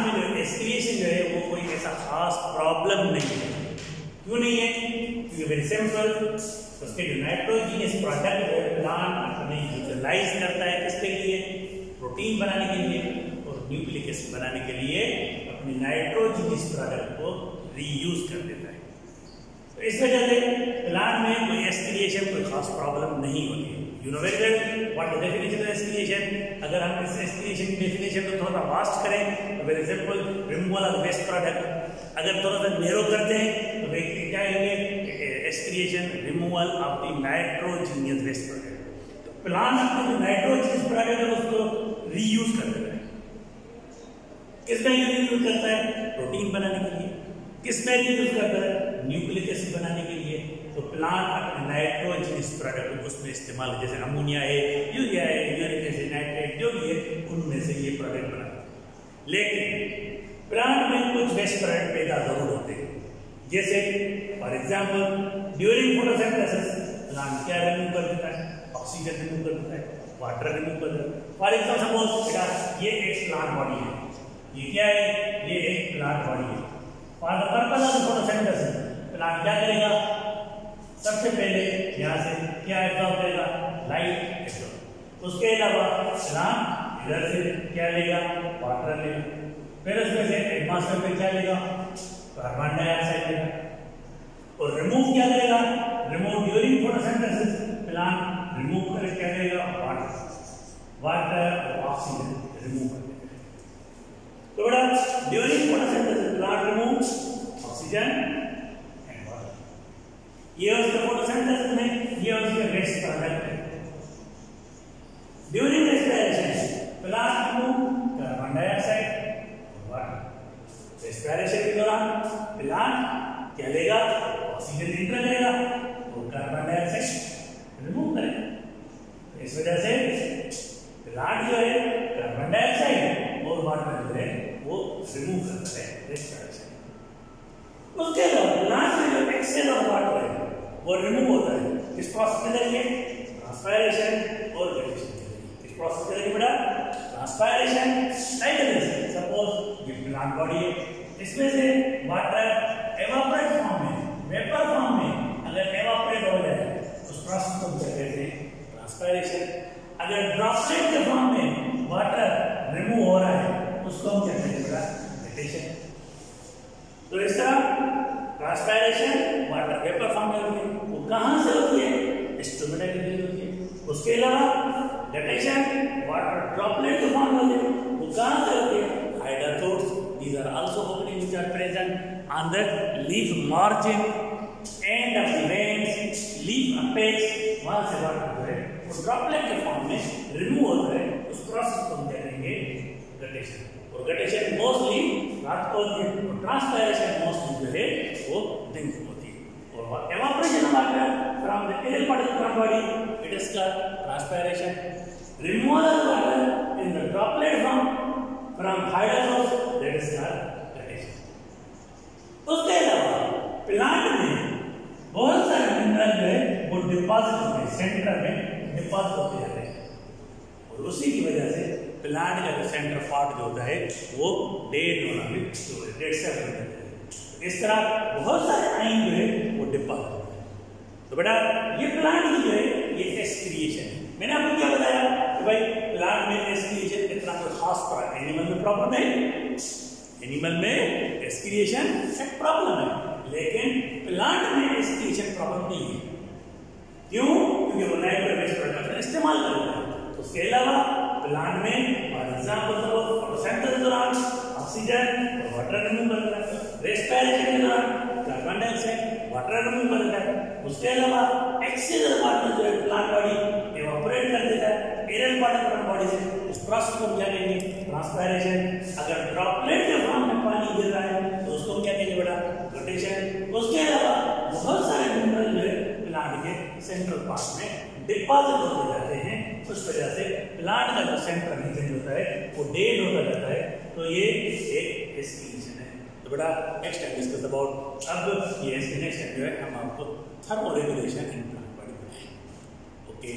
में जो जो है वो कोई ऐसा खास प्रॉब्लम नहीं है क्यों नहीं है उसके प्रोडक्ट करता है लिए प्रोटीन बनाने के लिए और न्यूक्लिक बनाने के लिए अपने नाइट्रोजीनियस प्रोडक्ट को रीयूज कर देता है। इस वजह से प्लांट में कोई एक्सक्रिएशन कोई खास प्रॉब्लम नहीं होती है। You know very well the definition of excretion अगर हम इस एक्सक्रिएशन की डेफिनेशन को थोड़ा वास्ट करें तो very simple removal of waste product अगर थोड़ा सा नेरो करते हैं तो वे क्या कहेंगे? Excretion removal of the nitrogenous waste product तो प्लांट अपने जो नाइट्रोजीनियस प्रोडक्ट है, उसको रीयूज कर देता है किसमें करता है? प्रोटीन बनाने के लिए। किसमें रीयूज करता है? न्यूक्लिक एसिड बनाने के लिए। तो प्लांट अपने नाइट्रोजनस प्रोडक्ट उसमें इस्तेमाल जैसे अमोनिया है, यूरिया है, यूरिक एसिड, नाइट्रेट, जो भी है, उनमें से ये प्रोडक्ट बनाते लेकिन प्लांट में कुछ वेस्ट प्रोडक्ट पैदा ज़रूर होते हैं। जैसे, for example during photosynthesis, plant क्या रिमूव कर देता है? ऑक्सीजन रिमूव कर देता है वाटर रिमूव कर देता है। फॉर एग्ज़ाम्पल सपोज़ ये एक प्लांट बॉडी है। ये क्या है? ये एक प्लांट बॉडी है। For the purpose of photosynthesis plant क्या करेगा? सबसे पहले यहाँ से क्या एब्जॉर्ब करेगा? लाइट एब्जॉर्ब उसके अलावा प्लांट इधर से क्या लेगा? वाटर लेगा। फिर उसमें से एटमॉस्फेयर में क्या लेगा? कार्बन डाइऑक्साइड लेगा। और रिमूव क्या करेगा? Remove during photosynthesis plant remove कर क्या करेगा? वाटर वाटर ऑक्सीजन रिमूव कर तो बेटा during photosynthesis plant remove oxygen ये उसका फोटोसिंथेसिस में ये उसके वेस्ट प्रोडक्ट है ड्यूरिंग रेस्पिरेशन प्लांट को कार्बन डाइऑक्साइड वाटर रेस्पिरेशन के दौरान प्लांट क्या लेगा ऑक्सीजन इंटर करेगा और कार्बन डाइऑक्साइड रिमूव करेगा इस वजह से प्लांट जो है कार्बन डाइऑक्साइड और वाटर जो है वो रिमूव करता है रेस्पिरेशन उसके अलावा प्लांट में जो ऑफ़ वाटर है वो रिमूव होता है। किस प्रोसेस के ज़रिए ट्रांसपायरेशन और ज़रिए किस प्रोसेस के ज़रिए बेटा ट्रांसपायरेशन लाइक सपोज़ ये प्लांट बॉडी है, इसमें से वाटर एवापोरेट फॉर्म में वेपर फॉर्म में अगर एवापोरेट हो जाए, उस प्रोसेस को कहते हैं? ट्रांसपायरेशन अगर ड्रॉपलेट के फॉर्म में वाटर रिमूव हो रहा है, उसको हम कहते हैं? बेटा वेकेशन तो इस तरह ट्रांसपायरेशन वाटर वेपर फॉर्म में होती है वो कहाँ से होती है स्टोमेटा के लिए होती है उसके अलावा डेटेशन वाटर ड्रॉपलेट के फॉर्म होती है वो कहाँ से होती है। हाइड्रोथोट्स these are also opening, which are present on the leaf margin. End of the veins leaf apex, वहाँ से वाटर जो है। वो ड्रॉपलेट के फॉर्म में रिमूव होता है। उस प्रोसेस को हम कहेंगे गटेशन और गटेशन मोस्टली रात को होती है। और ट्रांसपायरेशन मोस्टली जो है वो दिन को होती है और एवापोरेशन हमारा from the air particle body it is called transpiration removal of water in the droplet form from hydathodes that is called guttation उसके अलावा, प्लांट में बहुत सारे मिनरल जो है, वो डिपॉजिट होते हैं सेंटर में डिपॉजिट होते जाते हैं। और उसी की वजह से प्लांट का जो सेंटर पार्ट जो होता है, वो डेड होना भी डेड सेल हो जाता है। इस तरह बहुत सारे आइन जो हैं तो बेटा, ये प्लांट जो है, ये एक्सक्रिएशन है। मैंने आपको क्या बताया? कि भाई प्लांट में एक्सक्रिएशन इतना कोई खास एनिमल में प्रॉब्लम है एनिमल में एक्सक्रिएशन एक प्रॉब्लम है। लेकिन प्लांट में एक्सक्रिएशन प्रॉब्लम नहीं है। क्यों? क्योंकि वो नाइट्रोजन इस्तेमाल करता है। उसके अलावा प्लांट में फॉर एग्जांपल सपोज़ फोटोसिंथेसिस दौरान ऑक्सीजन वाटर रिमूव है। रेस्पिरेशन के दौरान कार्बन डाइऑक्साइड वाटर रिमूव करता है। उसके अलावा एक्सीजन वाटर जो है प्लांट बॉडी इवापोरेट कर देता है एयर पार्टिकल बॉडी से इस प्रोसेस को क्या कहेंगे ट्रांसपायरेशन अगर ड्रॉपलेट के फॉर्म में पानी गिर रहा है तो उसको क्या कहेंगे बेटा रोटेशन उसके अलावा बहुत सारे मिनरल जो है प्लांट के सेंट्रल पार्ट में डिपॉजिट होते जाते हैं उस वजह से प्लांट का जो सेंटर रीजन होता है वो डेड होता जाता है तो ये एक एक्सक्रीशन है तो बेटा नेक्स्ट टाइम डिस्कस अबाउट अब ये नेक्स्ट टाइम जो है हम आपको थर्मोरेगुलेशन एंड प्लांट पढ़ेंगे बनाएँगे ओके